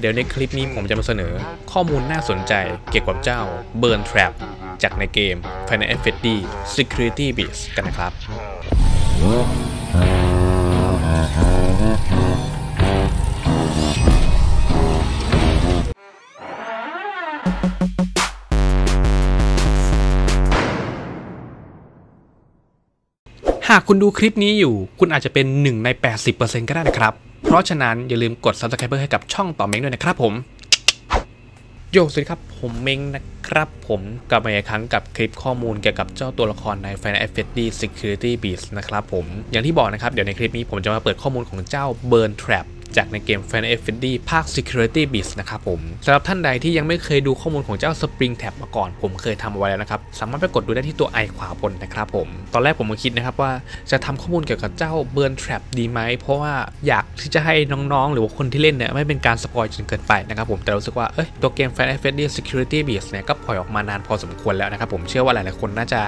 เดี๋ยวในคลิปนี้ผมจะมาเสนอข้อมูลน่าสนใจเกี่ยวกับเจ้า Burn Trap จากในเกม Final Fantasy Security Beats กันนะครับ หากคุณดูคลิปนี้อยู่ คุณอาจจะเป็น 1 ใน 80%ก็ได้นะครับ เพราะฉะนั้นอย่าลืมกด subscribe ให้กับช่องต่อเม้งด้วยนะครับผมโยสวัสดีครับ ผมเม้งนะครับผมกลับมาอีกครั้งกับคลิปข้อมูลเกี่ยวกับเจ้าตัวละครใน Final Fantasy Security Beast นะครับผมอย่างที่บอกนะครับ เดี๋ยวในคลิปนี้ผมจะมาเปิดข้อมูลของเจ้า Burn Trap จากในเกม Final Fantasy ภาค Security Beast นะครับผมสำหรับท่านใดที่ยังไม่เคยดูข้อมูลของเจ้า Spring Tab มาก่อน ผมเคยทำเอาไว้แล้วนะครับ สามารถไปกดดูได้ที่ตัวไอขวาบนนะครับผม ตอนแรกผมก็คิดนะครับว่าจะทำข้อมูลเกี่ยวกับเจ้า Burn Trap ดีไหม เพราะว่าอยากที่จะให้น้องๆ หรือว่าคนที่เล่นเนี่ยไม่เป็นการ spoil จนเกินไปนะครับผมแต่รู้สึกว่าเอ้ยตัวเกม Five Nights Security Breach เนี่ยก็ปล่อยออกมานานพอสมควรแล้วนะครับผมเชื่อว่าหลายๆคนน่าจะ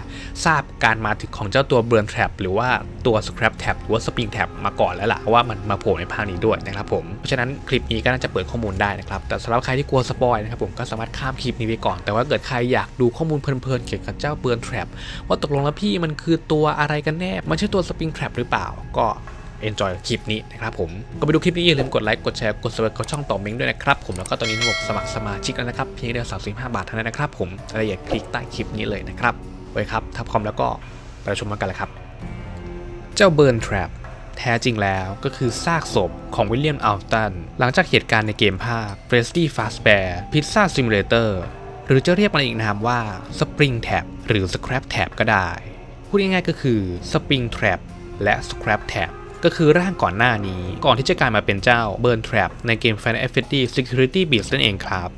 ทราบการมาถึงของเจ้าตัว Burn Trap หรือว่าตัว Scraptrap หรือว่า Springtrap มาก่อนแล้วล่ะว่ามันมาโผล่ในภาคนี้ด้วยนะครับผม เพราะฉะนั้นคลิปนี้ก็น่าจะเปิดข้อมูลได้นะครับ แต่สำหรับใครที่กลัว spoil นะครับผมก็สามารถข้ามคลิปนี้ไปก่อน แต่ว่าเกิดใครอยากดูข้อมูลเพลินๆเกี่ยวกับเจ้า Burn Trap ว่าตกลงแล้วพี่มันคือตัวอะไรกันแน่ มันใช่ตัว Spring Trap หรือเปล่า ก็ enjoy คลิปนี้นะครับผม ก็ไปดูคลิปนี้อย่าลืมกดไลค์ กดแชร์ กด subscribe กดช่องต่อเม้งด้วยนะครับผม แล้วก็ตอนนี้ระบบสมัครสมาชิกแล้วนะครับ เพียงเดือน35 บาทเท่านั้นนะครับผมรายละเอียดคลิกใต้คลิปนี้เลยนะครับไว้ครับทับคอมแล้วก็ไปชมกันเลยครับ เจ้า Burn Trap แท้ แท้จริงแล้วก็คือซากศพของวิลเลียมอัลตัน หลังจากเหตุการณ์ในเกมภาค f r e s t y Fazbear Pizza Simulator หรือจะเรียกมันอีกนามว่า Spring Tab หรือ Scrap Tab ก็ได้ พูดง่ายๆก็คือ Spring Trap และ Scrap Tab ก็คือร่างก่อนหน้านี้ก่อนที่จะกลายมาเป็นเจ้า Burn Trap ในเกม Final Fantasy Security Beast นั่นเองครับ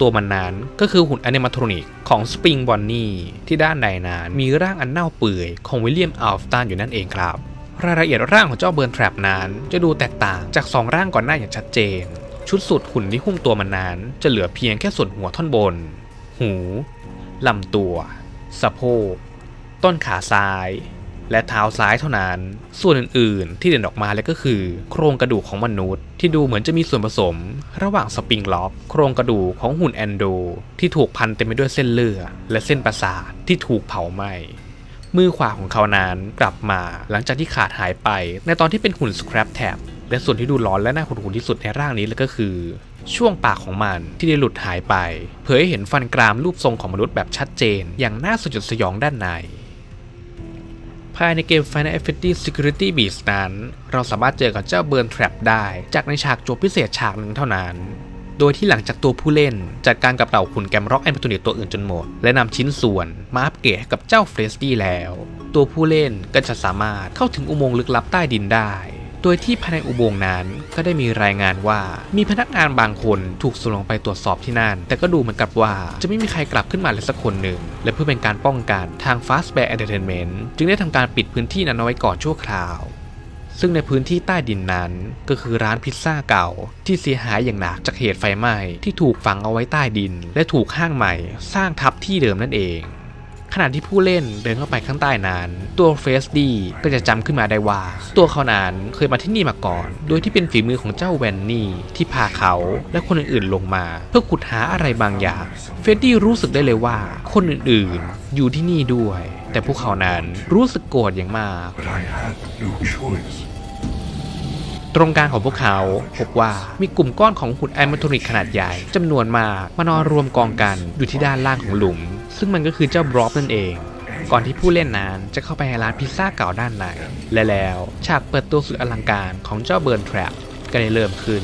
ตัวมันนั้นก็คือหุ่นอนิมาทรอนิกของ Spring Bonnie ที่ด้านในนั้นมีร่างอันเน่าเปื่อยของวิลเลียมอัลตันอยู่นั่นเองครับ รายละเอียดร่างของเจ้าเบิร์นแทรปนั้น จะดูแตกต่างจาก 2 ร่างก่อนหน้าอย่างชัดเจน ชุดสุดหุ่นที่หุ้มตัวมันนั้น จะเหลือเพียงแค่ส่วนหัวท่อนบน หูลำตัว สะโพก ต้นขาซ้าย และเท้าซ้ายเท่านั้น ส่วนอื่นๆ ที่เด่นออกมาเลยก็คือ โครงกระดูกของมนุษย์ ที่ดูเหมือนจะมีส่วนผสม ระหว่างสปริงล็อกโครงกระดูกของหุ่นแอนโด ที่ถูกพันเต็มไปด้วยเส้นเลือดและเส้นประสาทที่ถูกเผาไหม้ มือขวาของเขานั้นกลับมาหลังจากที่ขาดหายไป ในตอนที่เป็นหุ่น Scraptrap และส่วนที่ดูหลอนและน่าหดหู่ที่สุดในร่างนี้เลยก็คือ ช่วงปากของมันที่ได้หลุดหายไป เผยให้เห็นฟันกรามรูปทรงของมนุษย์แบบชัดเจน อย่างน่าสยดสยองด้านในภายในเกม Five Nights at Freddy's Security Breach นั้น เราสามารถเจอกับเจ้า Burntrap ได้ จากในฉากจบพิเศษฉากหนึ่งเท่านั้น โดยที่หลังจากตัวผู้เล่น จัดการกับเหล่าหุ่น Glamrock Animatronic ตัวอื่นจนหมด และนำชิ้นส่วนมาอัปเกรดกับเจ้า Freddy แล้ว ตัวผู้เล่นก็จะสามารถเข้าถึงอุโมงค์ลึกลับใต้ดินได้ โดยที่ภายในอุโมงค์นั้นก็ได้มีรายงานว่ามีพนักงานบางคนถูกส่งลงไปตรวจสอบที่นั่น แต่ก็ดูเหมือนกับว่าจะไม่มีใครกลับขึ้นมาเลยสักคนหนึ่ง และเพื่อเป็นการป้องกันทาง Fast Bear Entertainment จึงได้ทำการปิดพื้นที่นั้นเอาไว้ก่อนชั่วคราว ซึ่งในพื้นที่ใต้ดินนั้นก็คือร้านพิซซ่าเก่า ที่เสียหายอย่างหนักจากเหตุไฟไหม้ที่ถูกฝังเอาไว้ใต้ดิน และถูกห้างใหม่สร้างทับที่เดิมนั่นเองขณะที่ผู้เล่นเดินเข้าไปข้างใต้นั้น ตัวเฟสดีก็จะจำขึ้นมาได้ว่า ตัวเขานั้นเคยมาที่นี่มาก่อน โดยที่เป็นฝีมือของเจ้าแวนนี่ที่พาเขาและคนอื่นๆลงมา เพื่อขุดหาอะไรบางอย่าง เฟสดี้รู้สึกได้เลยว่า คนอื่นๆอยู่ที่นี่ด้วย แต่พวกเขานั้นรู้สึกโกรธอย่างมาก ตรงกลางของพวกเขาพบว่ามีกลุ่มก้อนของหุ่นแอมโทริกขนาดใหญ่จำนวนมากมานอนรวมกองกันอยู่ที่ด้านล่างของหลุม ซึ่งมันก็คือเจ้าบล็อฟนั่นเอง ก่อนที่ผู้เล่นนั้นจะเข้าไปในร้านพิซซ่าเก่าด้านในและแล้วฉากเปิดตัวสุดอลังการของเจ้าเบิร์นแทรปก็ได้เริ่มขึ้น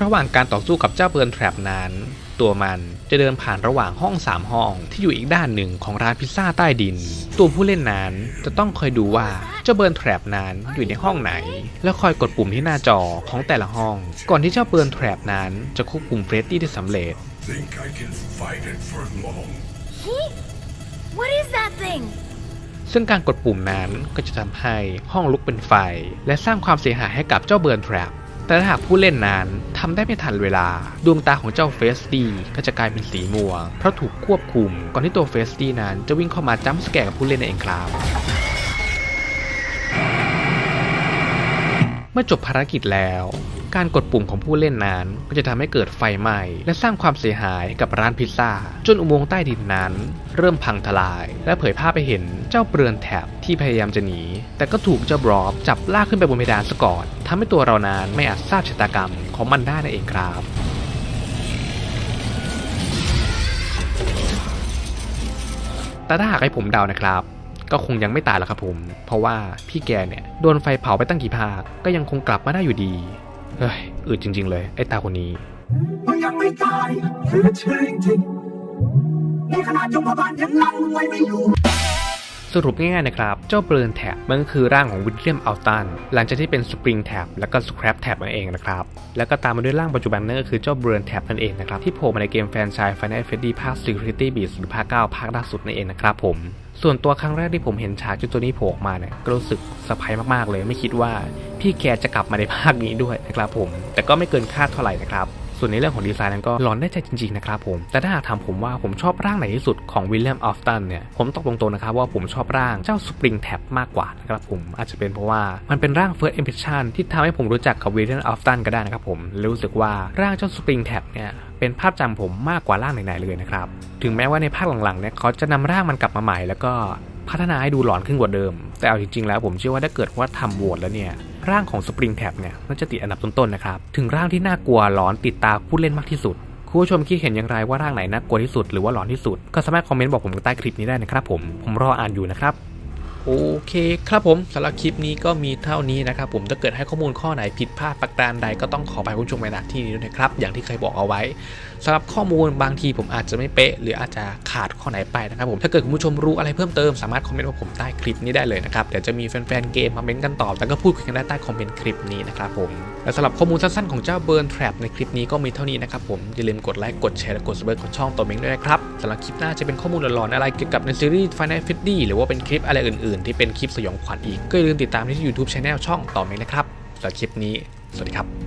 ระหว่างการต่อสู้กับเจ้าเบิร์นแทรปนั้น ตัวมันจะเดินผ่านระหว่างห้อง3ห้องที่อยู่อีกด้านหนึ่งของร้านพิซซ่าใต้ดิน ตัวผู้เล่นนั้นจะต้องคอยดูว่าเจ้าเบิร์นแทรปนั้นอยู่ในห้องไหน แล้วคอยกดปุ่มที่หน้าจอของแต่ละห้อง ก่อนที่เจ้าเบิร์นแทรปนั้นจะควบคุมเฟรดดี้ได้สำเร็จ Think I can fight it for long? He? What is that thing? ซึ่งการกดปุ่มนั้นก็จะทำให้ห้องลุกเป็นไฟ และสร้างความเสียหายให้กับเจ้าเบิร์นแทรป แต่ถ้าหากผู้เล่นนั้นทำได้ไม่ทันเวลา ดวงตาของเจ้าเฟสตี้ก็จะกลายเป็นสีม่วงเพราะถูกควบคุม ก่อนที่ตัวเฟสตี้นั้นจะวิ่งเข้ามาจัมสแกกับผู้เล่นในเองครับ มื่อจบภารกิจแล้ว การกดปุ่มของผู้เล่นนั้นก็จะทำให้เกิดไฟไหม้และสร้างความเสียหายกับร้านพิซซ่า จนอุโมงค์ใต้ดินนั้น เริ่มพังทลาย และเผยภาพไปเห็นเจ้าเปลือนแถบที่พยายามจะหนี แต่ก็ถูกเจ้าบรอบจับลากขึ้นไปบนเพดานซะก่อนทำให้ตัวเรานั้นไม่อาจทราบชะตากรรมของมันได้นั่นเองครับแต่ถ้าหากให้ผมเดานะครับ ก็คงยังไม่ตายหรอกครับผม เพราะว่าพี่แกเนี่ยโดนไฟเผาไปตั้งกี่ภาค ก็ยังคงกลับมาได้อยู่ดี เฮ้ยอืดจริง ๆ เลย ไอ้ตาคนนี้มันยังไม่ตายคือเชื่อจริงๆนี่ขนาดยมบาลยังรั้งไว้ไม่อยู่ สรุปง่ายๆนะครับ เจ้า Burntrap มันก็คือร่างของ William Afton หลังจากที่เป็น Springtrap แล้วก็ Scraptrap นั่นเองนะครับ แล้วก็ตามมาด้วยร่างปัจจุบันนั่นก็คือเจ้า Burntrap นั่นเองนะครับ ที่โผล่มาในเกมแฟรนไชส์ Final Fantasy ภาค Security Breach หรือภาค 9 ภาคล่าสุดนั่นเองนะครับผม ส่วนตัวครั้งแรกที่ผมเห็นฉากจุดตัวนี้โผล่ออกมาเนี่ยก็รู้สึกเซอร์ไพรส์มากๆเลย ไม่คิดว่าพี่แกจะกลับมาในภาคนี้ด้วยนะครับผม แต่ก็ไม่เกินคาดเท่าไหร่นะครับ ส่วนในเรื่องของดีไซน์นั้นก็หลอนได้ใจจริงๆนะครับผม แต่ถ้าหากถามผมว่าผมชอบร่างไหนที่สุดของ William Afton เนี่ย ผมตอบตรงๆนะครับว่าผมชอบร่างเจ้า Springtrap มากกว่านะครับผม อาจจะเป็นเพราะว่ามันเป็นร่าง First Impression ที่ทำให้ผมรู้จักกับ William Afton ก็ได้นะครับผมและรู้สึกว่าร่างเจ้า Springtrap เนี่ยเป็นภาพจำผมมากกว่าร่างไหนๆเลยนะครับ ถึงแม้ว่าในภาคหลังๆเนี่ยเขาจะนำร่างมันกลับมาใหม่ แล้วก็พัฒนาให้ดูหลอนขึ้นกว่าเดิม แต่เอาจริงๆแล้วผมเชื่อว่าถ้าเกิดว่าทำโหวตแล้วเนี่ย ร่างของสปริงแท็บเนี่ยน่าจะติดอันดับต้นๆนะครับ ถึงร่างที่น่ากลัวหลอนติดตาผู้เล่นมากที่สุดคุณผู้ชมคิดเห็นอย่างไรว่าร่างไหนน่ากลัวที่สุดหรือว่าหลอนที่สุด ก็สามารถคอมเมนต์บอกผมใต้คลิปนี้ได้นะครับผม ผมรออ่านอยู่นะครับ โอเคครับผมสำหรับคลิปนี้ก็มีเท่านี้นะครับผมถ้าเกิดให้ข้อมูลข้อไหนผิดพลาดประการใดก็ต้องขอไปคุณผู้ชมในณที่นี้ด้วยนะครับ อย่างที่เคยบอกเอาไว้สำหรับข้อมูลบางทีผมอาจจะไม่เป๊ะ หรืออาจจะขาดข้อไหนไปนะครับผมถ้าเกิดคุณผู้ชมรู้อะไรเพิ่มเติมสามารถคอมเมนต์บอกผมใต้คลิปนี้ได้เลยนะครับเดี๋ยวจะมีแฟนๆเกมมาเม้นกันตอบแล้วก็พูดคุยกันได้ใต้คอมเมนต์คลิปนี้นะครับผมและสำหรับข้อมูลสั้นๆของเจ้า Burntrap ในคลิปนี้ก็มีเท่านี้นะครับผมอย่าลืมกดไลค์กดแชร์และกด subscribe ของช่องตัวเม้งด้วยนะครับสำหรับคลิปหน้าจะเป็นข้อมูลหลอนๆอะไรเกี่ยวกับในซีรีส์ Final Fantasy หรือว่าเป็นคลิปอะไรอื่นๆที่เป็นคลิปสยองขวัญอีกก็อย่าลืมติดตามที่ YouTube Channel ช่องต่อเมงนะครับสำหรับคลิปนี้ สวัสดีครับ